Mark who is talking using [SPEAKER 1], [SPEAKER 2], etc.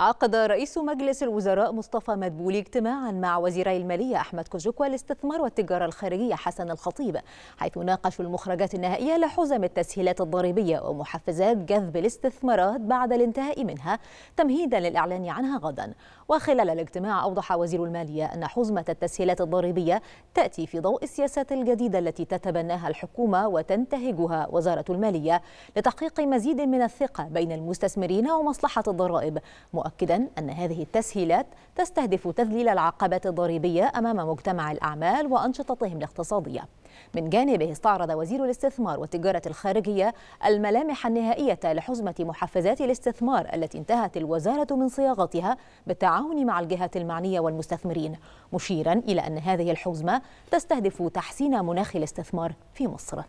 [SPEAKER 1] عقد رئيس مجلس الوزراء مصطفى مدبولي اجتماعا مع وزيري المالية أحمد كوجوك والاستثمار والتجارة الخارجية حسن الخطيب حيث ناقشوا المخرجات النهائية لحزم التسهيلات الضريبية ومحفزات جذب الاستثمارات بعد الانتهاء منها تمهيدا للإعلان عنها غدا. وخلال الاجتماع أوضح وزير المالية أن حزمة التسهيلات الضريبية تأتي في ضوء السياسات الجديدة التي تتبناها الحكومة وتنتهجها وزارة المالية لتحقيق مزيد من الثقة بين المستثمرين ومصلحة الضرائب مؤكدا أن هذه التسهيلات تستهدف تذليل العقبات الضريبية أمام مجتمع الأعمال وأنشطتهم الاقتصادية. من جانبه استعرض وزير الاستثمار والتجارة الخارجية الملامح النهائية لحزمة محفزات الاستثمار التي انتهت الوزارة من صياغتها بالتعاون مع الجهات المعنية والمستثمرين مشيرا إلى أن هذه الحزمة تستهدف تحسين مناخ الاستثمار في مصر.